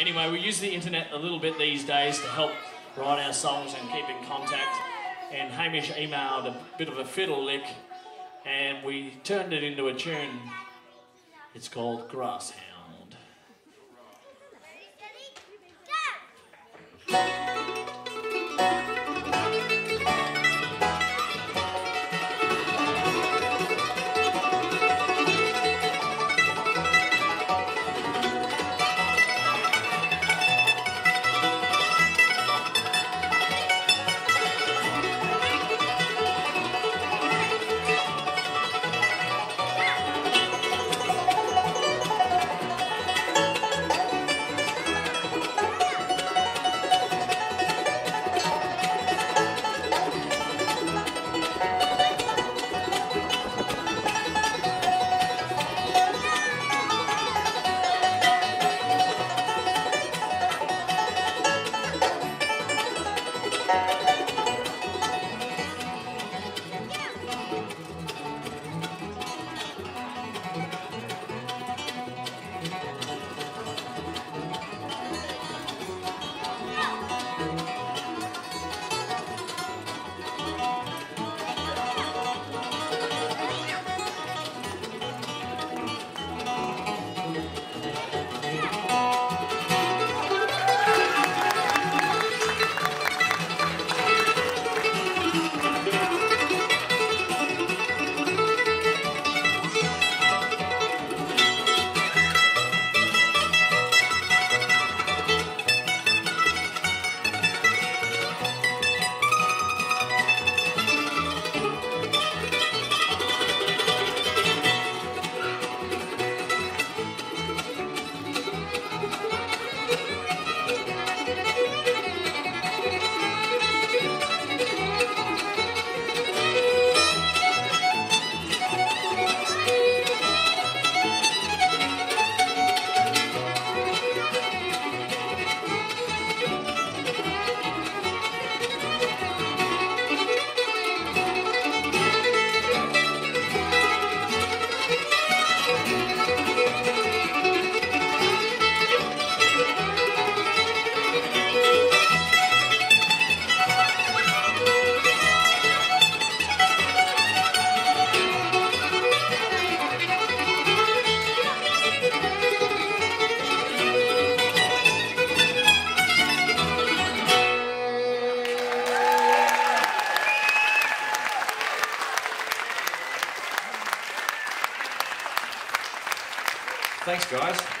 Anyway, we use the internet a little bit these days to help write our songs and keep in contact. And Hamish emailed a bit of a fiddle lick, and we turned it into a tune. It's called Grasshound. Thanks, guys.